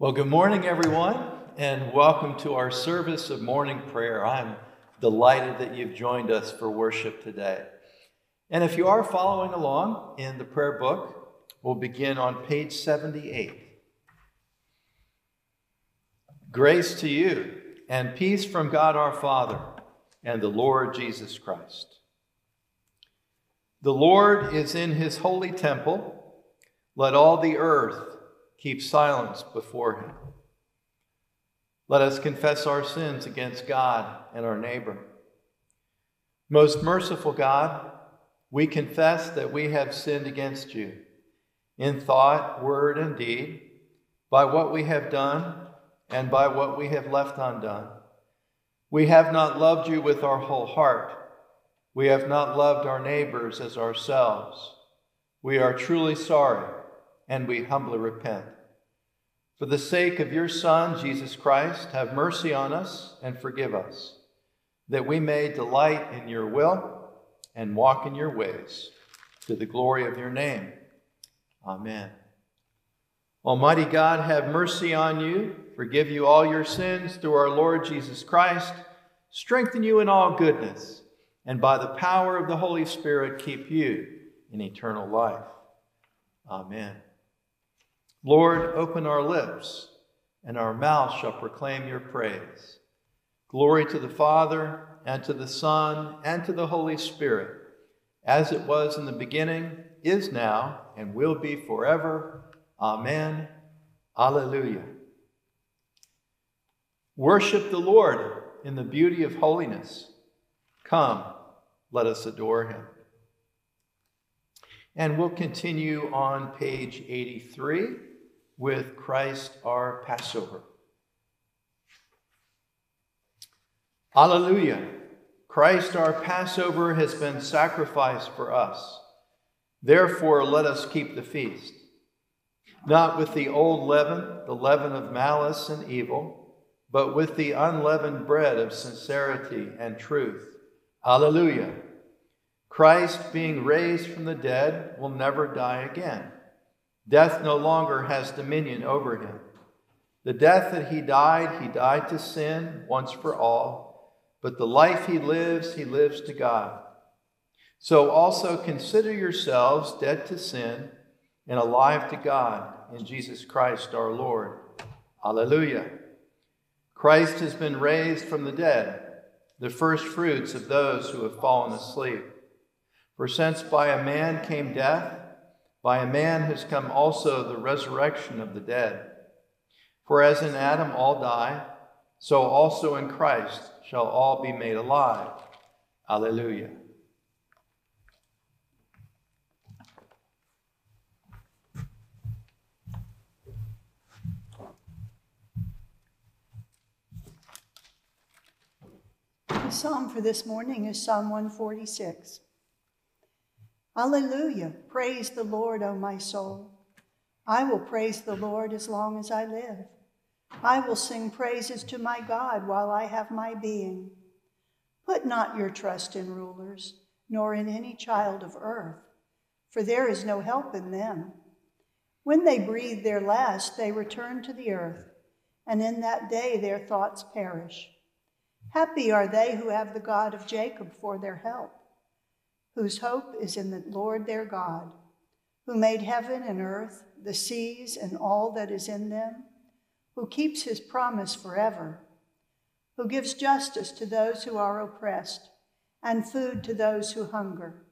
Well, good morning, everyone, and welcome to our service of morning prayer. I'm delighted that you've joined us for worship today. And if you are following along in the prayer book, we'll begin on page 78. Grace to you and peace from God our Father and the Lord Jesus Christ. The Lord is in his holy temple. Let all the earth keep silence before him. Let us confess our sins against God and our neighbor. Most merciful God, we confess that we have sinned against you in thought, word, and deed, by what we have done and by what we have left undone. We have not loved you with our whole heart. We have not loved our neighbors as ourselves. We are truly sorry and we humbly repent. For the sake of your Son, Jesus Christ, have mercy on us and forgive us, that we may delight in your will and walk in your ways, to the glory of your name. Amen. Almighty God, have mercy on you, forgive you all your sins through our Lord Jesus Christ, strengthen you in all goodness, and by the power of the Holy Spirit keep you in eternal life. Amen. Lord, open our lips, and our mouth shall proclaim your praise. Glory to the Father, and to the Son, and to the Holy Spirit, as it was in the beginning, is now, and will be forever. Amen. Alleluia. Worship the Lord in the beauty of holiness. Come, let us adore him. And we'll continue on page 83 with Christ our Passover. Alleluia. Christ our Passover has been sacrificed for us. Therefore, let us keep the feast, not with the old leaven, the leaven of malice and evil, but with the unleavened bread of sincerity and truth. Alleluia. Christ, being raised from the dead, will never die again. Death no longer has dominion over him. The death that he died, he died to sin once for all, but the life he lives, he lives to God. So also consider yourselves dead to sin and alive to God in Jesus Christ our Lord. Alleluia. Christ has been raised from the dead, the first fruits of those who have fallen asleep. For since by a man came death, by a man has come also the resurrection of the dead. For as in Adam all die, so also in Christ shall all be made alive. Alleluia. The psalm for this morning is Psalm 146. Alleluia. Praise the Lord, O my soul. I will praise the Lord as long as I live. I will sing praises to my God while I have my being. Put not your trust in rulers, nor in any child of earth, for there is no help in them. When they breathe their last, they return to the earth, and in that day their thoughts perish. Happy are they who have the God of Jacob for their help whose hope is in the Lord their God, who made heaven and earth, the seas, and all that is in them, who keeps his promise forever, who gives justice to those who are oppressed, and food to those who hunger.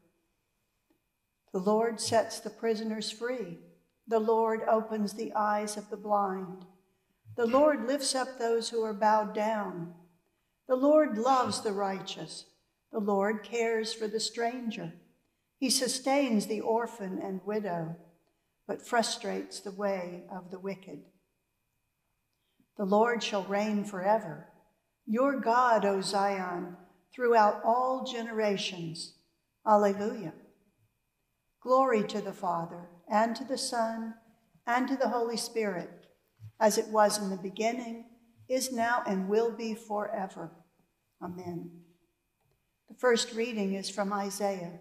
The Lord sets the prisoners free. The Lord opens the eyes of the blind. The Lord lifts up those who are bowed down. The Lord loves the righteous. The Lord cares for the stranger. He sustains the orphan and widow, but frustrates the way of the wicked. The Lord shall reign forever. Your God, O Zion, throughout all generations. Alleluia. Glory to the Father, and to the Son, and to the Holy Spirit, as it was in the beginning, is now, and will be forever. Amen. The first reading is from Isaiah.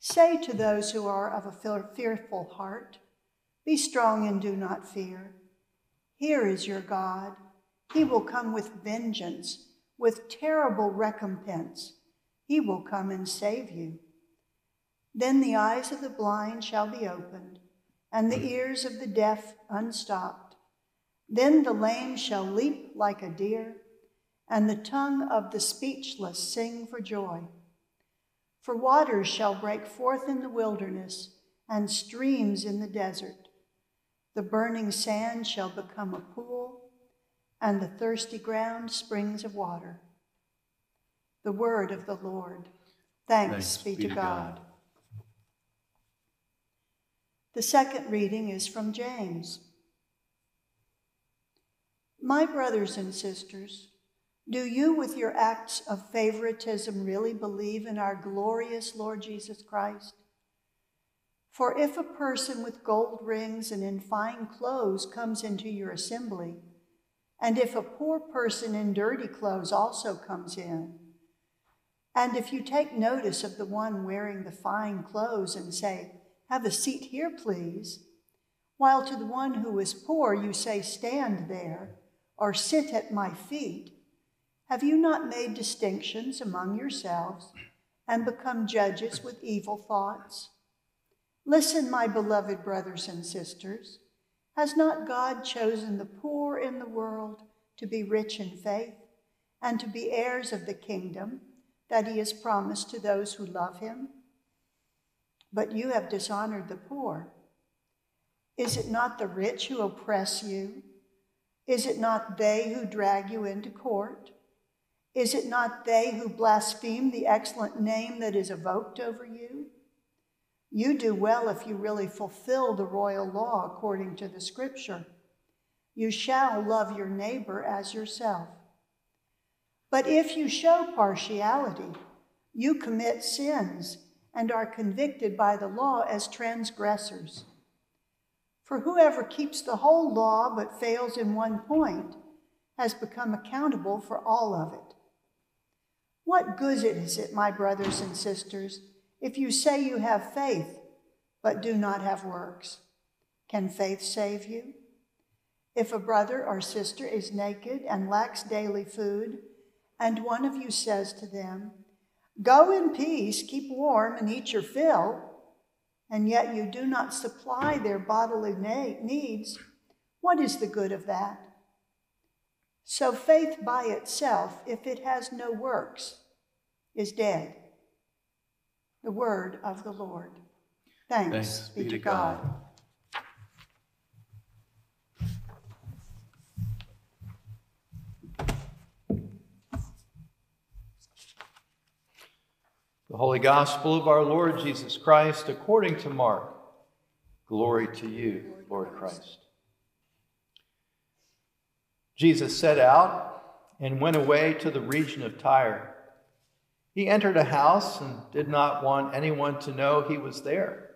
Say to those who are of a fearful heart, Be strong and do not fear. Here is your God. He will come with vengeance, with terrible recompense. He will come and save you. Then the eyes of the blind shall be opened, and the ears of the deaf unstopped. Then the lame shall leap like a deer, and the tongue of the speechless sing for joy. For waters shall break forth in the wilderness, and streams in the desert. The burning sand shall become a pool, and the thirsty ground springs of water. The word of the Lord. Thanks, Thanks be, be, to God. God. The second reading is from James. My brothers and sisters, do you, with your acts of favoritism, really believe in our glorious Lord Jesus Christ? For if a person with gold rings and in fine clothes comes into your assembly, and if a poor person in dirty clothes also comes in, and if you take notice of the one wearing the fine clothes and say, have a seat here, please. While to the one who is poor you say, Stand there, or sit at my feet. Have you not made distinctions among yourselves and become judges with evil thoughts? Listen, my beloved brothers and sisters. Has not God chosen the poor in the world to be rich in faith and to be heirs of the kingdom that he has promised to those who love him? but you have dishonored the poor. Is it not the rich who oppress you? Is it not they who drag you into court? Is it not they who blaspheme the excellent name that is evoked over you? You do well if you really fulfill the royal law according to the scripture. You shall love your neighbor as yourself. But if you show partiality, you commit sins and are convicted by the law as transgressors. For whoever keeps the whole law but fails in one point has become accountable for all of it. What good is it, my brothers and sisters, if you say you have faith but do not have works? Can faith save you? If a brother or sister is naked and lacks daily food, and one of you says to them, Go in peace, keep warm, and eat your fill, and yet you do not supply their bodily needs. What is the good of that? So faith by itself, if it has no works, is dead. The word of the Lord. Thanks, Thanks be, be, to God. God. The Holy Gospel of our Lord Jesus Christ according to Mark. Glory to you, Lord Christ. Jesus set out and went away to the region of Tyre. He entered a house and did not want anyone to know he was there.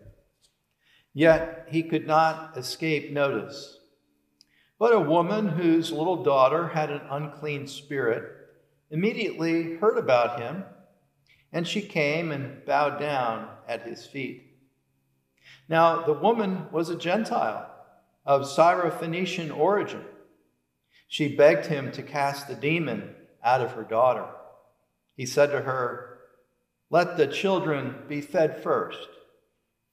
Yet he could not escape notice. But a woman whose little daughter had an unclean spirit immediately heard about him and she came and bowed down at his feet. Now, the woman was a Gentile of Syrophoenician origin. She begged him to cast the demon out of her daughter. He said to her, Let the children be fed first,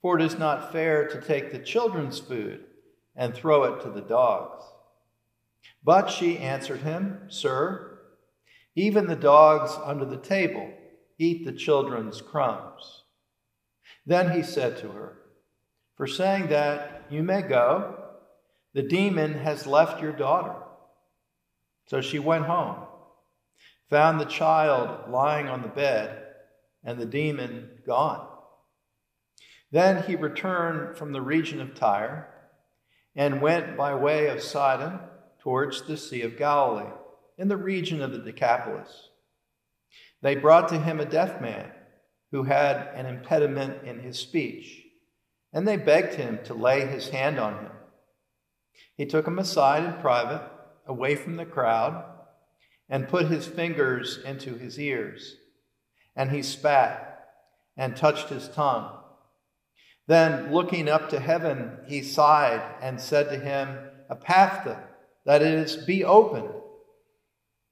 for it is not fair to take the children's food and throw it to the dogs. But she answered him, Sir, even the dogs under the table Eat the children's crumbs. Then he said to her, For saying that, you may go. The demon has left your daughter. So she went home, found the child lying on the bed, and the demon gone. Then he returned from the region of Tyre and went by way of Sidon towards the Sea of Galilee, in the region of the Decapolis. They brought to him a deaf man who had an impediment in his speech, and they begged him to lay his hand on him. He took him aside in private, away from the crowd, and put his fingers into his ears. And he spat and touched his tongue. Then, looking up to heaven, he sighed and said to him, Ephphatha, that is, be opened.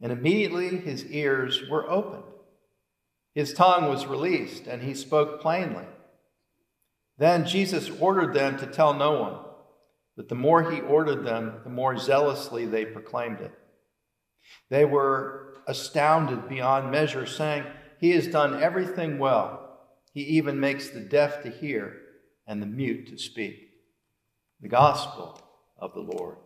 And immediately his ears were opened. His tongue was released, and he spoke plainly. Then Jesus ordered them to tell no one, but the more he ordered them, the more zealously they proclaimed it. They were astounded beyond measure, saying, He has done everything well. He even makes the deaf to hear and the mute to speak. The gospel of the Lord.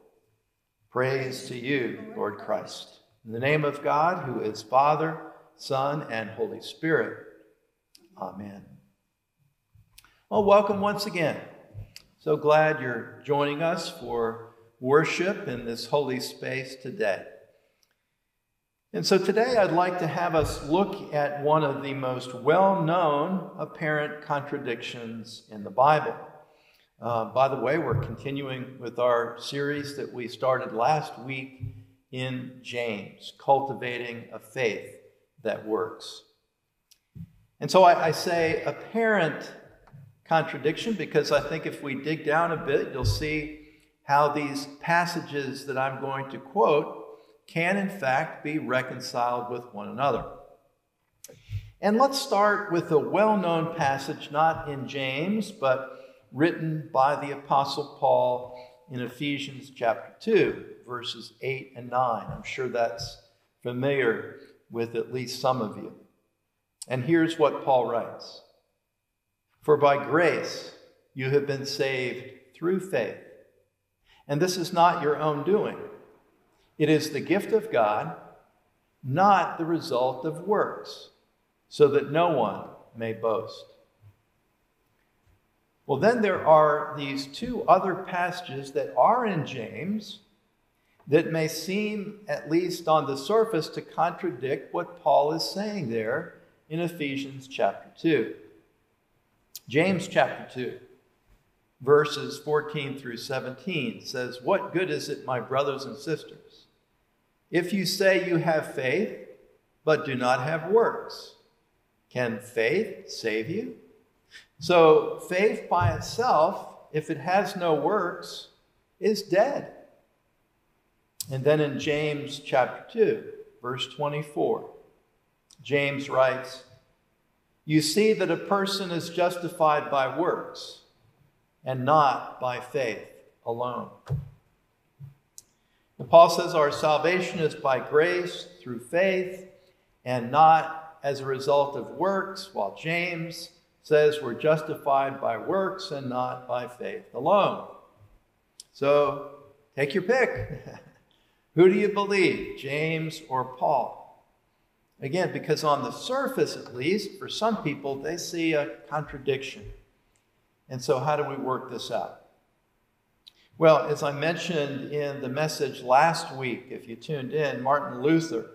Praise to you, Lord Christ. In the name of God, who is Father, Son, and Holy Spirit. Amen. Well, welcome once again. So glad you're joining us for worship in this holy space today. And so today I'd like to have us look at one of the most well known apparent contradictions in the Bible. Uh, by the way, we're continuing with our series that we started last week in James, Cultivating a Faith That Works. And so I, I say apparent contradiction because I think if we dig down a bit, you'll see how these passages that I'm going to quote can in fact be reconciled with one another. And let's start with a well known passage, not in James, but written by the Apostle Paul in Ephesians chapter 2, verses 8 and 9. I'm sure that's familiar with at least some of you. And here's what Paul writes For by grace you have been saved through faith. And this is not your own doing. It is the gift of God, not the result of works, so that no one may boast. Well, then there are these two other passages that are in James that may seem, at least on the surface, to contradict what Paul is saying there in Ephesians chapter 2. James chapter 2, verses 14 through 17 says, What good is it, my brothers and sisters, if you say you have faith, but do not have works? Can faith save you? So, faith by itself, if it has no works, is dead. And then in James chapter 2, verse 24, James writes, You see that a person is justified by works and not by faith alone. And Paul says our salvation is by grace through faith and not as a result of works, while James says we're justified by works and not by faith alone. So take your pick. Who do you believe, James or Paul? Again, because on the surface, at least, for some people, they see a contradiction. And so, how do we work this out? Well, as I mentioned in the message last week, if you tuned in, Martin Luther,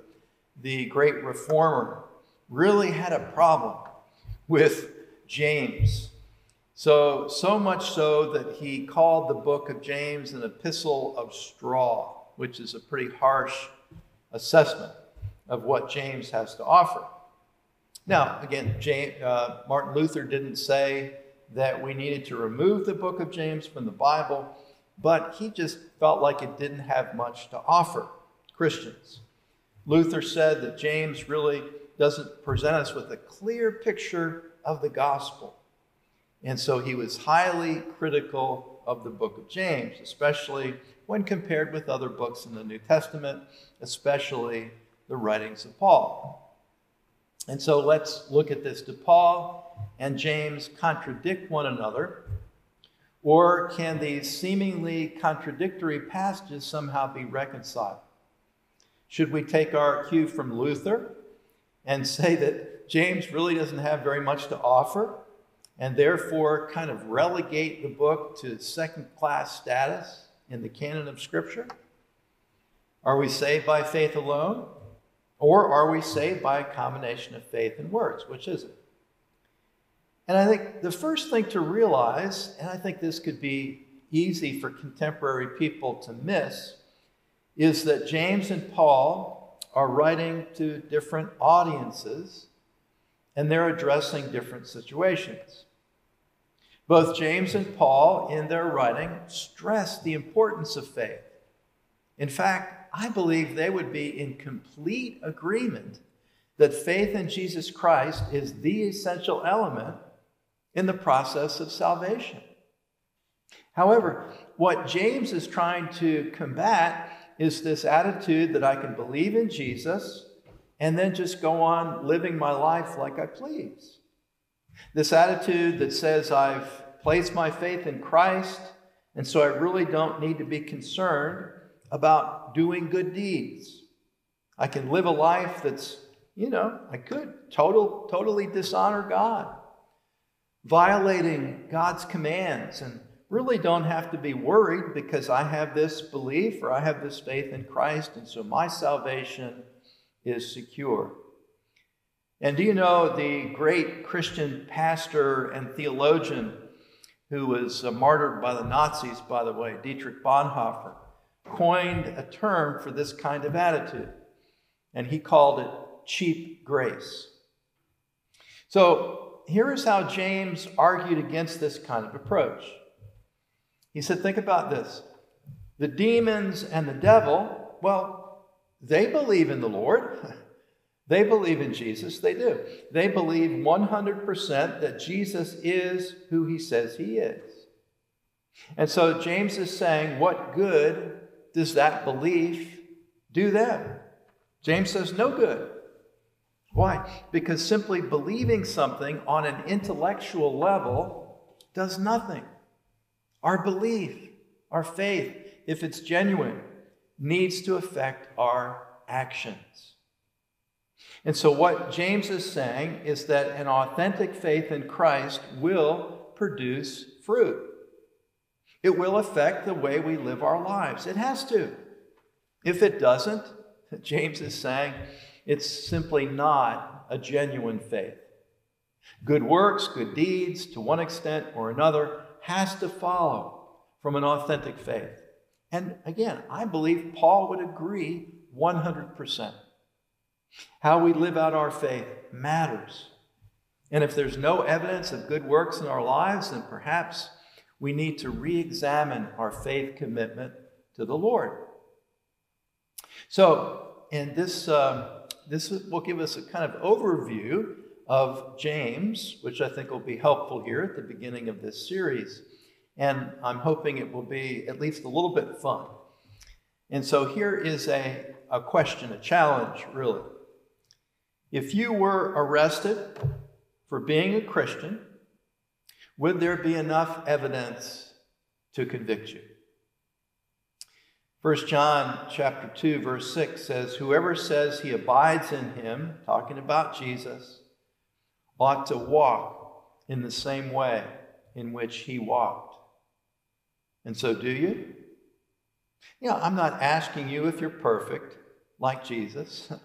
the great reformer, really had a problem with James. So, so much so that he called the book of James an epistle of straw, which is a pretty harsh assessment of what James has to offer. Now, again, James, uh, Martin Luther didn't say that we needed to remove the book of James from the Bible, but he just felt like it didn't have much to offer Christians. Luther said that James really doesn't present us with a clear picture of the gospel. And so he was highly critical of the book of James, especially when compared with other books in the New Testament, especially the writings of Paul. And so let's look at this. Do Paul and James contradict one another? Or can these seemingly contradictory passages somehow be reconciled? Should we take our cue from Luther and say that James really doesn't have very much to offer, and therefore kind of relegate the book to second class status in the canon of Scripture? Are we saved by faith alone? Or are we saved by a combination of faith and works? Which is it? And I think the first thing to realize, and I think this could be easy for contemporary people to miss, is that James and Paul are writing to different audiences and they're addressing different situations. Both James and Paul, in their writing, stress the importance of faith. In fact, I believe they would be in complete agreement that faith in Jesus Christ is the essential element in the process of salvation. However, what James is trying to combat is this attitude that I can believe in Jesus and then just go on living my life like I please. This attitude that says I've placed my faith in Christ, and so I really don't need to be concerned about doing good deeds. I can live a life that's, you know, I could total, totally dishonor God, violating God's commands, and really don't have to be worried because I have this belief or I have this faith in Christ, and so my salvation is secure. And do you know the great Christian pastor and theologian who was uh, martyred by the Nazis, by the way, Dietrich Bonhoeffer, coined a term for this kind of attitude, and he called it cheap grace. So here is how James argued against this kind of approach. He said, Think about this. The demons and the devil, well, they believe in the Lord. They believe in Jesus. They do. They believe 100% that Jesus is who he says he is. And so James is saying, What good does that belief do them? James says, No good. Why? Because simply believing something on an intellectual level does nothing. Our belief, our faith, if it's genuine, needs to affect our actions. And so, what James is saying is that an authentic faith in Christ will produce fruit. It will affect the way we live our lives. It has to. If it doesn't, James is saying it's simply not a genuine faith. Good works, good deeds, to one extent or another, has to follow from an authentic faith. And again, I believe Paul would agree 100%. How we live out our faith matters. And if there's no evidence of good works in our lives, then perhaps we need to re examine our faith commitment to the Lord. So, and this, um, this will give us a kind of overview of James, which I think will be helpful here at the beginning of this series. And I'm hoping it will be at least a little bit fun. And so here is a, a question, a challenge, really. If you were arrested for being a Christian, would there be enough evidence to convict you? 1 John chapter 2 verse 6 says whoever says he abides in him talking about Jesus ought to walk in the same way in which he walked. And so do you? Know, I'm not asking you if you're perfect like Jesus.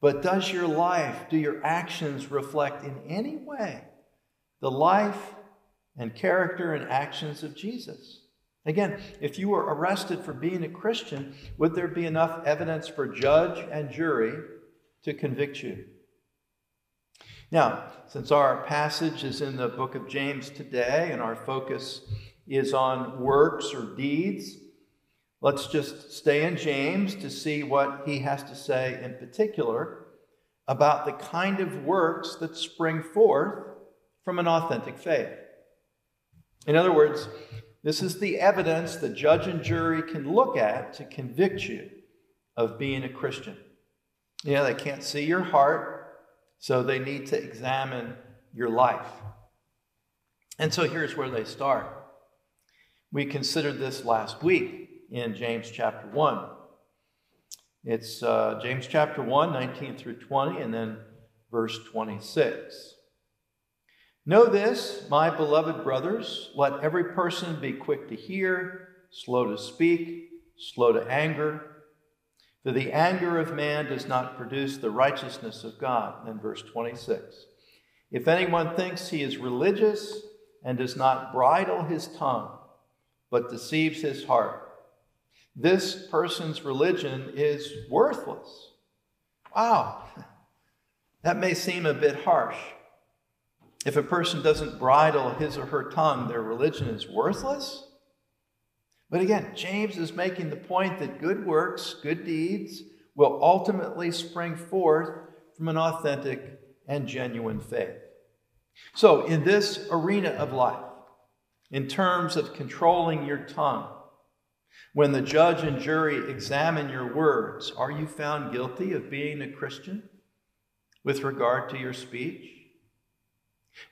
But does your life, do your actions reflect in any way the life and character and actions of Jesus? Again, if you were arrested for being a Christian, would there be enough evidence for judge and jury to convict you? Now, since our passage is in the book of James today and our focus is on works or deeds, Let's just stay in James to see what he has to say in particular about the kind of works that spring forth from an authentic faith. In other words, this is the evidence the judge and jury can look at to convict you of being a Christian. Yeah, they can't see your heart, so they need to examine your life. And so here's where they start. We considered this last week in James chapter 1. It's uh, James chapter 1, 19 through 20, and then verse 26. Know this, my beloved brothers, let every person be quick to hear, slow to speak, slow to anger. For the anger of man does not produce the righteousness of God. In verse 26. If anyone thinks he is religious and does not bridle his tongue, but deceives his heart, this person's religion is worthless. Wow, that may seem a bit harsh. If a person doesn't bridle his or her tongue, their religion is worthless? But again, James is making the point that good works, good deeds, will ultimately spring forth from an authentic and genuine faith. So, in this arena of life, in terms of controlling your tongue, when the judge and jury examine your words, are you found guilty of being a Christian with regard to your speech?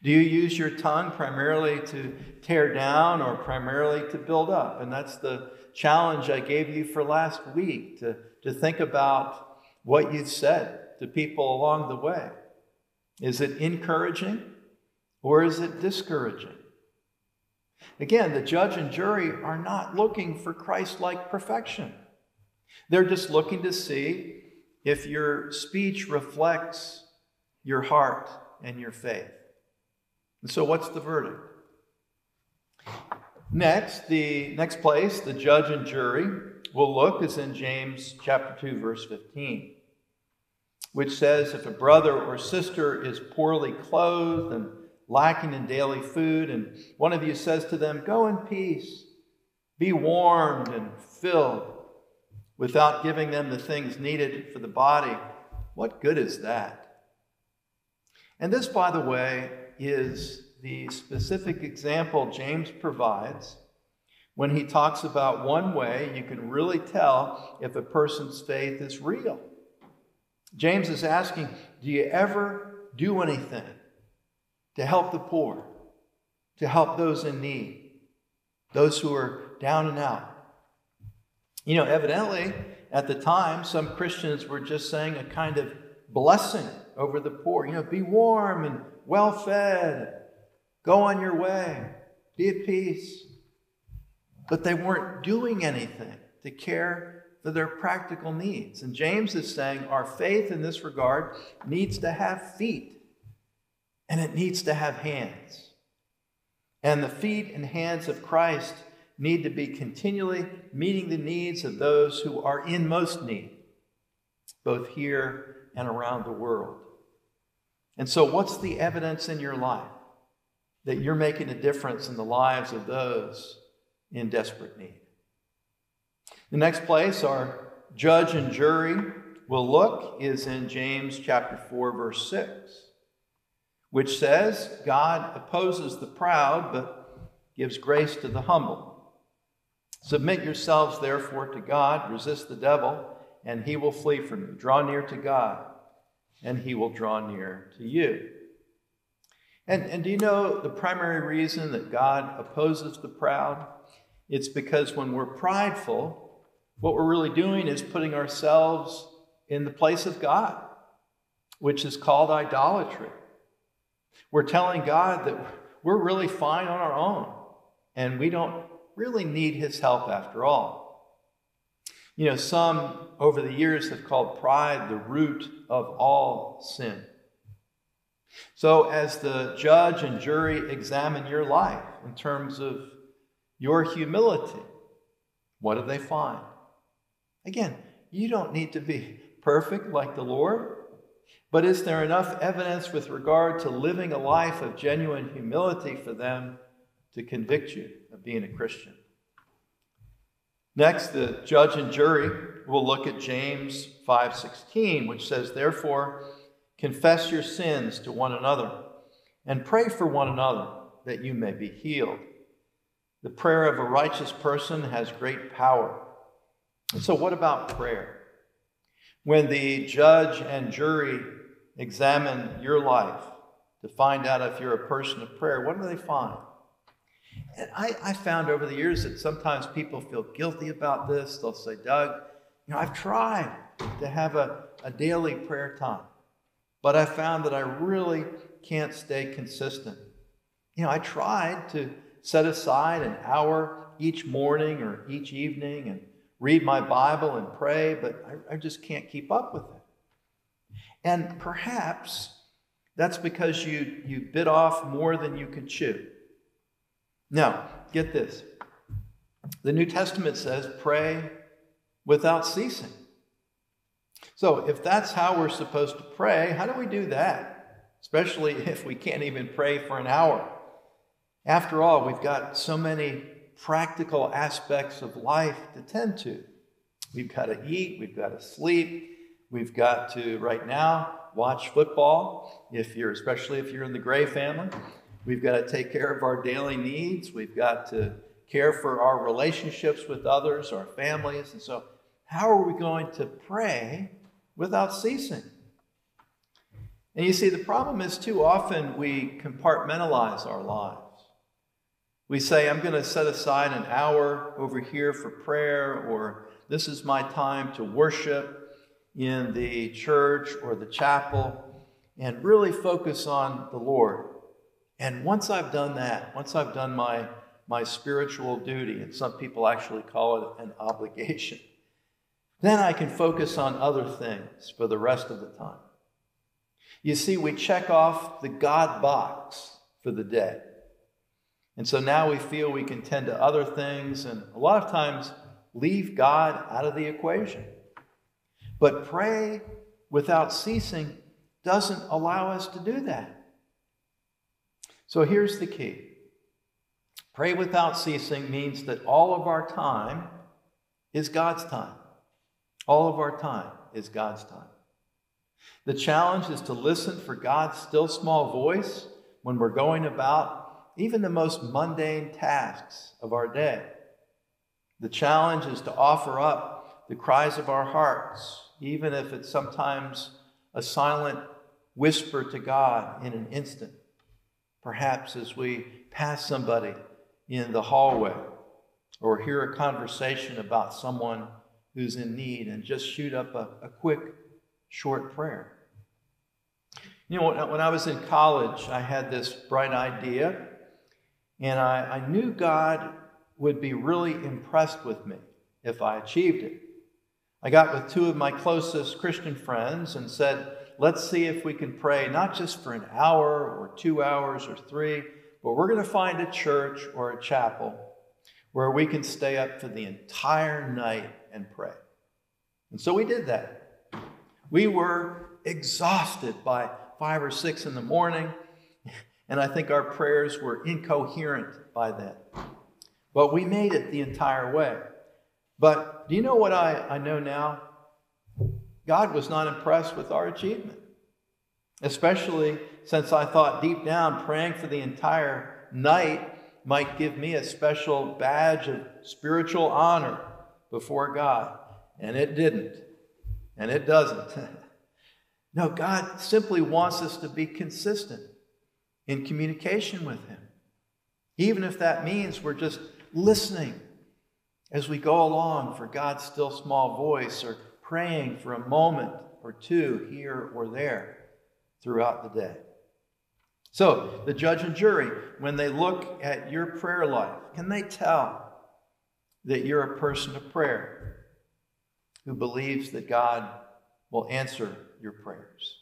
Do you use your tongue primarily to tear down or primarily to build up? And that's the challenge I gave you for last week to, to think about what you've said to people along the way. Is it encouraging or is it discouraging? Again, the judge and jury are not looking for Christ like perfection. They're just looking to see if your speech reflects your heart and your faith. And so, what's the verdict? Next, the next place the judge and jury will look is in James chapter 2, verse 15, which says, If a brother or sister is poorly clothed and lacking in daily food, and one of you says to them, Go in peace, be warmed and filled, without giving them the things needed for the body, what good is that? And this, by the way, is the specific example James provides when he talks about one way you can really tell if a person's faith is real. James is asking, Do you ever do anything to help the poor, to help those in need, those who are down and out? You know, evidently, at the time, some Christians were just saying a kind of blessing over the poor. You know, be warm and well fed, go on your way, be at peace. But they weren't doing anything to care for their practical needs. And James is saying our faith in this regard needs to have feet and it needs to have hands. And the feet and hands of Christ need to be continually meeting the needs of those who are in most need, both here and around the world. And so, what's the evidence in your life that you're making a difference in the lives of those in desperate need? The next place our judge and jury will look is in James chapter 4, verse 6, which says, God opposes the proud, but gives grace to the humble. Submit yourselves, therefore, to God, resist the devil, and he will flee from you. Draw near to God and he will draw near to you. And, and do you know the primary reason that God opposes the proud? It's because when we're prideful, what we're really doing is putting ourselves in the place of God, which is called idolatry. We're telling God that we're really fine on our own and we don't really need his help after all. You know, some over the years have called pride the root of all sin. So, as the judge and jury examine your life in terms of your humility, what do they find? Again, you don't need to be perfect like the Lord, but is there enough evidence with regard to living a life of genuine humility for them to convict you of being a Christian? Next, the judge and jury will look at James 5:16, which says, "Therefore, confess your sins to one another and pray for one another that you may be healed. The prayer of a righteous person has great power." And so what about prayer? When the judge and jury examine your life to find out if you're a person of prayer, what do they find? And I, I found over the years that sometimes people feel guilty about this. They'll say, Doug, you know, I've tried to have a, a daily prayer time, but I found that I really can't stay consistent. You know, I tried to set aside an hour each morning or each evening and read my Bible and pray, but I, I just can't keep up with it. And perhaps that's because you, you bit off more than you could chew. Now, get this. The New Testament says, pray without ceasing. So, if that's how we're supposed to pray, how do we do that especially if we can't even pray for an hour. After all, we've got so many practical aspects of life to tend to. We've got to eat, we've got to sleep, we've got to, right now, watch football, if you're, especially if you're in the Gray family. We've got to take care of our daily needs. We've got to care for our relationships with others, our families. And so, how are we going to pray without ceasing? And you see, the problem is too often we compartmentalize our lives. We say, I'm going to set aside an hour over here for prayer, or this is my time to worship in the church or the chapel, and really focus on the Lord. And once I've done that, once I've done my, my spiritual duty, and some people actually call it an obligation, then I can focus on other things for the rest of the time. You see, we check off the God box for the day. And so now we feel we can tend to other things, and a lot of times leave God out of the equation. But pray without ceasing doesn't allow us to do that. So here's the key pray without ceasing means that all of our time is God's time. All of our time is God's time. The challenge is to listen for God's still small voice when we're going about even the most mundane tasks of our day. The challenge is to offer up the cries of our hearts, even if it's sometimes a silent whisper to God in an instant. Perhaps as we pass somebody in the hallway or hear a conversation about someone who's in need and just shoot up a, a quick, short prayer. You know, when I was in college, I had this bright idea, and I, I knew God would be really impressed with me if I achieved it. I got with two of my closest Christian friends and said, let's see if we can pray not just for an hour or two hours or three, but we're going to find a church or a chapel where we can stay up for the entire night and pray. And so we did that. We were exhausted by five or six in the morning, and I think our prayers were incoherent by then. But we made it the entire way. But do you know what I, I know now? God was not impressed with our achievement, especially since I thought deep down praying for the entire night might give me a special badge of spiritual honor before God. And it didn't. And it doesn't. no, God simply wants us to be consistent in communication with Him. Even if that means we're just listening as we go along for God's still small voice or praying for a moment or two here or there throughout the day. So, the judge and jury, when they look at your prayer life, can they tell that you're a person of prayer who believes that God will answer your prayers?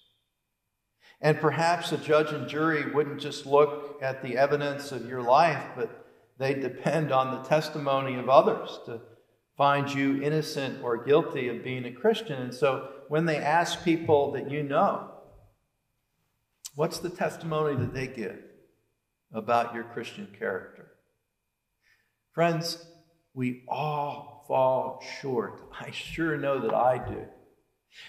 And perhaps a judge and jury wouldn't just look at the evidence of your life, but they depend on the testimony of others to find you innocent or guilty of being a Christian. And so when they ask people that you know, what's the testimony that they give about your Christian character? Friends, we all fall short. I sure know that I do.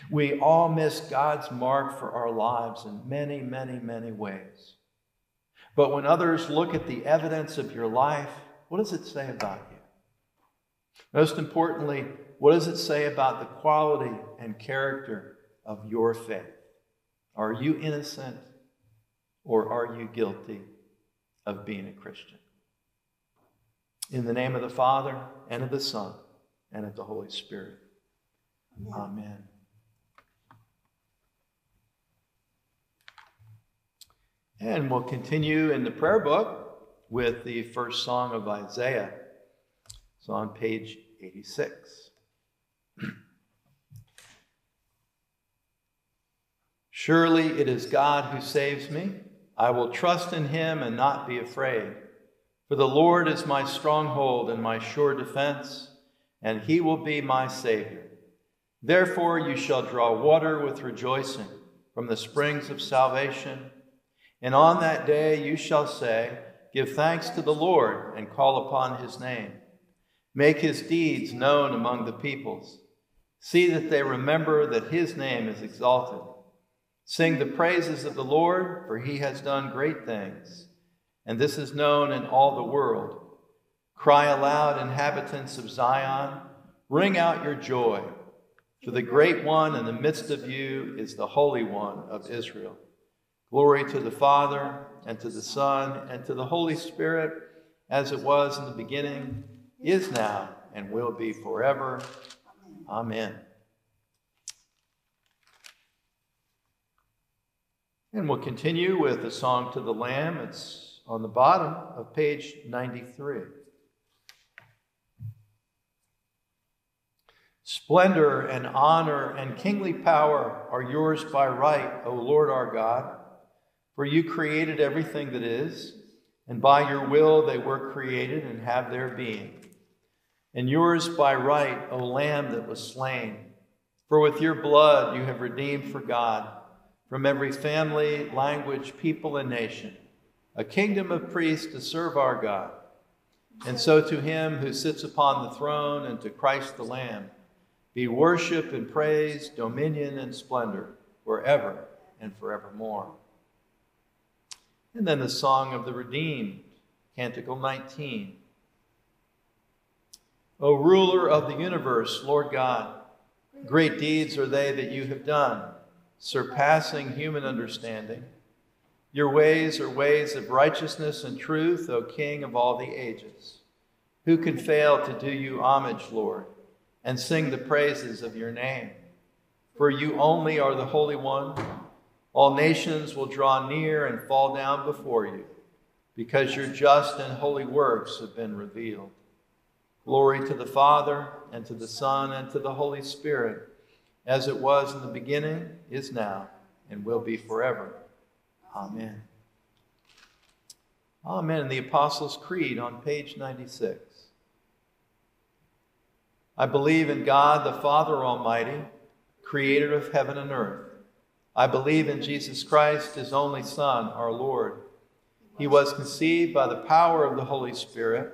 We all miss God's mark for our lives in many, many, many ways. But when others look at the evidence of your life, what does it say about you? Most importantly, what does it say about the quality and character of your faith? Are you innocent or are you guilty of being a Christian? In the name of the Father, and of the Son, and of the Holy Spirit. Amen. And we'll continue in the prayer book with the first song of Isaiah. It's on page 86. Surely it is God who saves me. I will trust in him and not be afraid. For the Lord is my stronghold and my sure defense, and he will be my Savior. Therefore you shall draw water with rejoicing from the springs of salvation. And on that day you shall say, Give thanks to the Lord and call upon his name. Make his deeds known among the peoples. See that they remember that his name is exalted. Sing the praises of the Lord, for he has done great things, and this is known in all the world. Cry aloud, inhabitants of Zion, ring out your joy, for the great one in the midst of you is the Holy One of Israel. Glory to the Father, and to the Son, and to the Holy Spirit, as it was in the beginning, is now, and will be forever. Amen. And we'll continue with the song to the Lamb. It's on the bottom of page 93. Splendor and honor and kingly power are yours by right, O Lord our God, for you created everything that is, and by your will they were created and have their being. And yours by right, O Lamb that was slain, for with your blood you have redeemed for God from every family, language, people, and nation, a kingdom of priests to serve our God. And so to him who sits upon the throne and to Christ the Lamb be worship and praise, dominion and splendor forever and forevermore. And then the song of the redeemed, Canticle 19. O ruler of the universe, Lord God, great deeds are they that you have done surpassing human understanding. Your ways are ways of righteousness and truth, O King of all the ages. Who can fail to do you homage, Lord, and sing the praises of your name? For you only are the Holy One. All nations will draw near and fall down before you, because your just and holy works have been revealed. Glory to the Father, and to the Son, and to the Holy Spirit as it was in the beginning, is now, and will be forever. Amen. Amen. The Apostles' Creed on page 96. I believe in God, the Father Almighty, creator of heaven and earth. I believe in Jesus Christ, his only Son, our Lord. He was conceived by the power of the Holy Spirit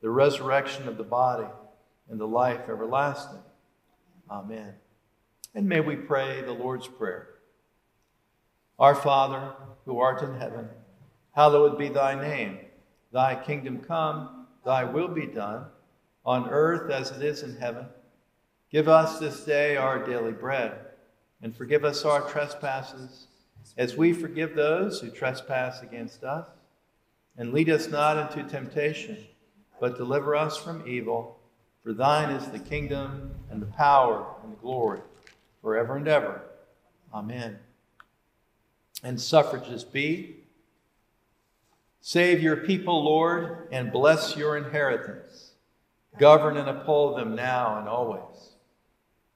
the resurrection of the body, and the life everlasting. Amen. And may we pray the Lord's Prayer. Our Father, who art in heaven, hallowed be thy name. Thy kingdom come, thy will be done, on earth as it is in heaven. Give us this day our daily bread, and forgive us our trespasses, as we forgive those who trespass against us. And lead us not into temptation, but deliver us from evil. For thine is the kingdom, and the power, and the glory forever and ever. Amen. And suffrages be. Save your people, Lord, and bless your inheritance. Govern and uphold them now and always.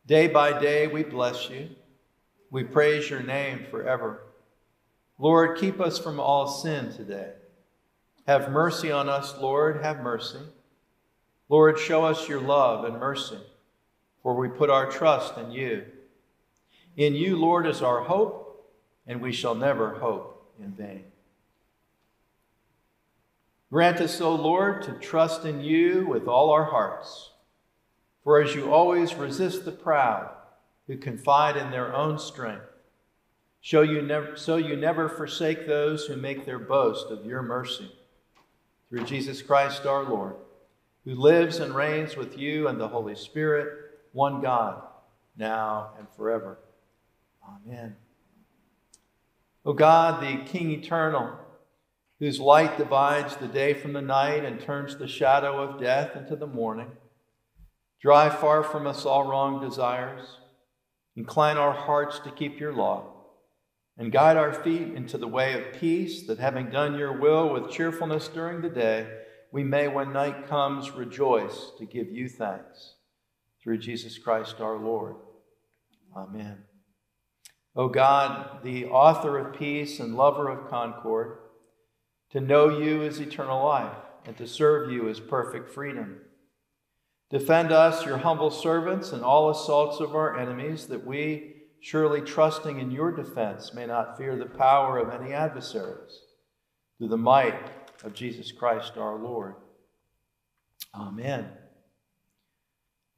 Day by day we bless you. We praise your name forever. Lord, keep us from all sin today. Have mercy on us, Lord, have mercy. Lord, show us your love and mercy, for we put our trust in you. In you, Lord, is our hope, and we shall never hope in vain. Grant us, O Lord, to trust in you with all our hearts. For as you always resist the proud who confide in their own strength, so you never, forsake those who make their boast of your mercy. Through Jesus Christ our Lord, who lives and reigns with you and the Holy Spirit, one God, now and forever. Amen. O God, the King eternal, whose light divides the day from the night and turns the shadow of death into the morning, drive far from us all wrong desires, incline our hearts to keep your law. And guide our feet into the way of peace, that having done your will with cheerfulness during the day, we may, when night comes, rejoice to give you thanks. Through Jesus Christ our Lord. Amen. O God, the author of peace and lover of concord, to know you is eternal life, and to serve you is perfect freedom. Defend us, your humble servants, in all assaults of our enemies, that we, surely trusting in your defense, may not fear the power of any adversaries. Through the might of Jesus Christ our Lord. Amen.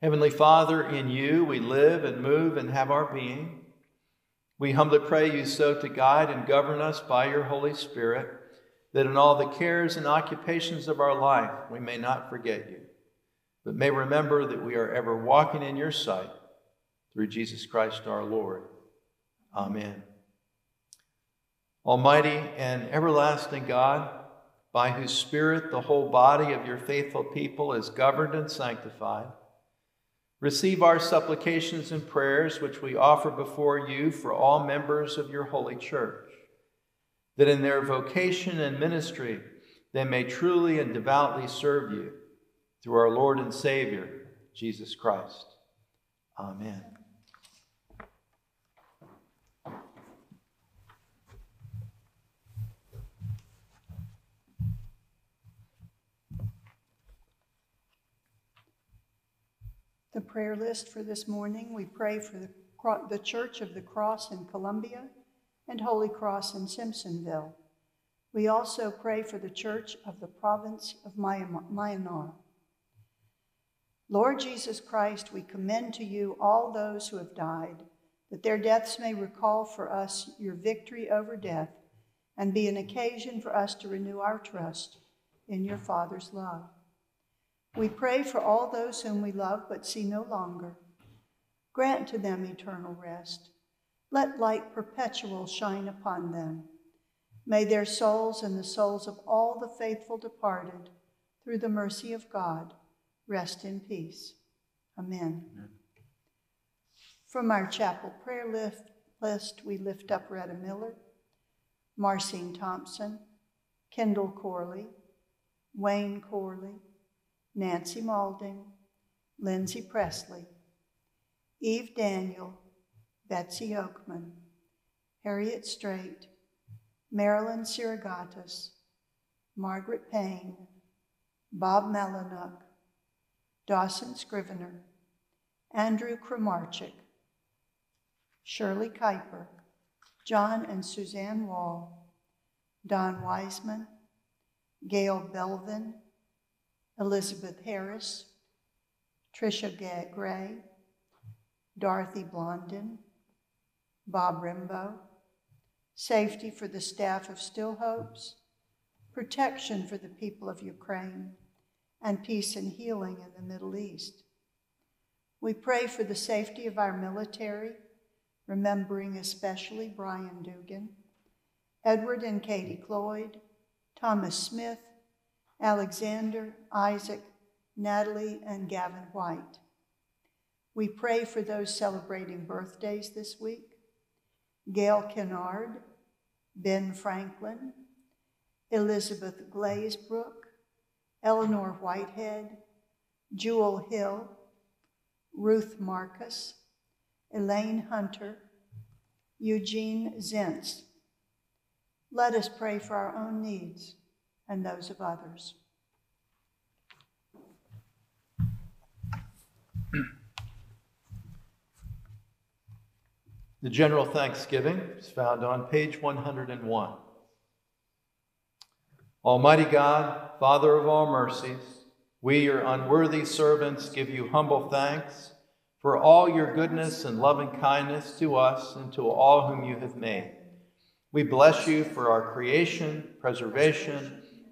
Heavenly Father, in you we live and move and have our being. We humbly pray you so to guide and govern us by your Holy Spirit, that in all the cares and occupations of our life we may not forget you, but may remember that we are ever walking in your sight through Jesus Christ our Lord. Amen. Almighty and everlasting God, by whose Spirit the whole body of your faithful people is governed and sanctified, receive our supplications and prayers which we offer before you for all members of your holy church, that in their vocation and ministry they may truly and devoutly serve you through our Lord and Savior, Jesus Christ. Amen. The prayer list for this morning, we pray for the, the Church of the Cross in Columbia and Holy Cross in Simpsonville. We also pray for the Church of the Province of Myanmar. Lord Jesus Christ, we commend to you all those who have died, that their deaths may recall for us your victory over death and be an occasion for us to renew our trust in your Father's love. We pray for all those whom we love but see no longer. Grant to them eternal rest. Let light perpetual shine upon them. May their souls and the souls of all the faithful departed, through the mercy of God, rest in peace. Amen. Amen. From our chapel prayer list, we lift up Retta Miller, Marcine Thompson, Kendall Corley, Wayne Corley, Nancy Malding, Lindsay Presley, Eve Daniel, Betsy Oakman, Harriet Straight, Marilyn Sirigatis, Margaret Payne, Bob Melanuk, Dawson Scrivener, Andrew Kramarchik, Shirley Kuiper, John and Suzanne Wall, Don Wiseman, Gail Belvin, Elizabeth Harris, Tricia Gray, Dorothy Blondin, Bob Rimbo, safety for the staff of Still Hopes, protection for the people of Ukraine, and peace and healing in the Middle East. We pray for the safety of our military, remembering especially Brian Dugan, Edward and Katie Cloyd, Thomas Smith, Alexander, Isaac, Natalie, and Gavin White. We pray for those celebrating birthdays this week Gail Kennard, Ben Franklin, Elizabeth Glazebrook, Eleanor Whitehead, Jewel Hill, Ruth Marcus, Elaine Hunter, Eugene Zentz. Let us pray for our own needs and those of others. The general thanksgiving is found on page 101. Almighty God, Father of all mercies, we, your unworthy servants, give you humble thanks for all your goodness and loving kindness to us and to all whom you have made. We bless you for our creation, preservation,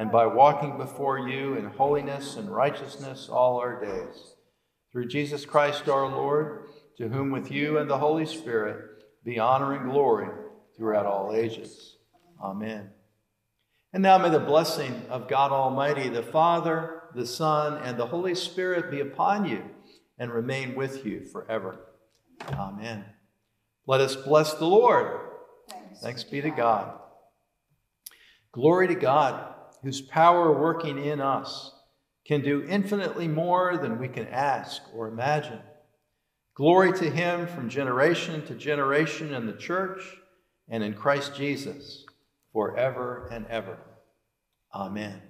and by walking before you in holiness and righteousness all our days. Through Jesus Christ our Lord, to whom with you and the Holy Spirit be honor and glory throughout all ages. Amen. And now may the blessing of God Almighty, the Father, the Son, and the Holy Spirit be upon you and remain with you forever. Amen. Let us bless the Lord. Thanks, Thanks be to God. Glory to God, whose power working in us can do infinitely more than we can ask or imagine. Glory to him from generation to generation in the church and in Christ Jesus forever and ever. Amen.